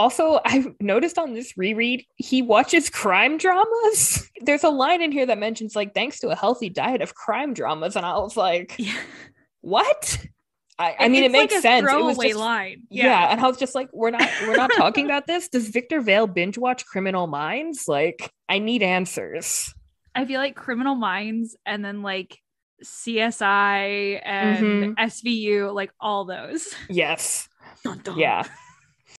Also, I've noticed on this reread, he watches crime dramas. There's a line in here that mentions, like, thanks to a healthy diet of crime dramas. And I was like, Yeah. what? I, I mean, it makes like sense. It was just, line. yeah. And I was just like, we're not we're not talking about this. Does Victor Vale binge watch Criminal Minds? Like, I need answers. I feel like Criminal Minds and then like CSI and Mhm. SVU, like all those. Yes. Dun, dun. Yeah.